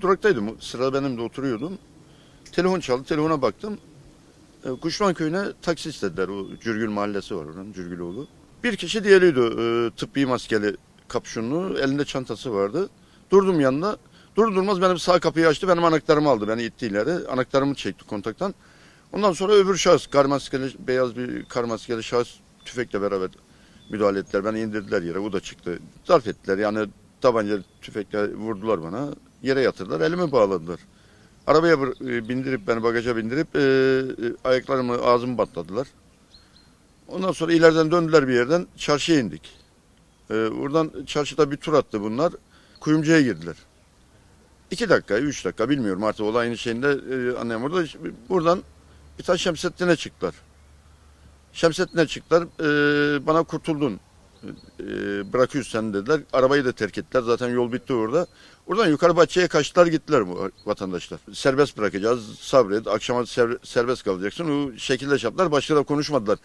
duraktaydım. Sıra benim de oturuyordum. Telefon çaldı. Telefona baktım. E, Kuşman köyüne taksi istediler. O Cürgül mahallesi var oranın. Cürgüloğlu. Bir kişi diğeriydi. E, tıbbi maskeli kapşonlu. Elinde çantası vardı. Durdum yanına. Dur durmaz benim sağ kapıyı açtı. Benim anahtarımı aldı. Beni itti ileri. Anahtarımı çekti kontaktan. Ondan sonra öbür şahıs kar maskeli, beyaz bir kar maskeli şahıs tüfekle beraber müdahale ettiler. Beni indirdiler yere. O da çıktı. Zarf ettiler. Yani tabanca tüfekle vurdular bana. Yere yatırdılar. Elimi bağladılar. Arabaya e, bindirip beni bagaja bindirip e, e, ayaklarımı ağzımı batladılar. Ondan sonra ileriden döndüler bir yerden çarşıya indik. E, oradan çarşıda bir tur attı bunlar. Kuyumcuya girdiler. İki dakika, üç dakika bilmiyorum artık olayın şeyinde e, anlayamadım. Burada, buradan bir tane Şemsettin'e çıktılar. Şemsettin'e çıktılar. E, bana kurtuldun. E, bırakıyoruz sen dediler. Arabayı da terk ettiler. Zaten yol bitti orada. Oradan yukarı bahçeye kaçtılar gittiler bu vatandaşlar. Serbest bırakacağız sabret. Akşama ser- serbest kalacaksın. O şekilde yaptılar. Başka da konuşmadılar.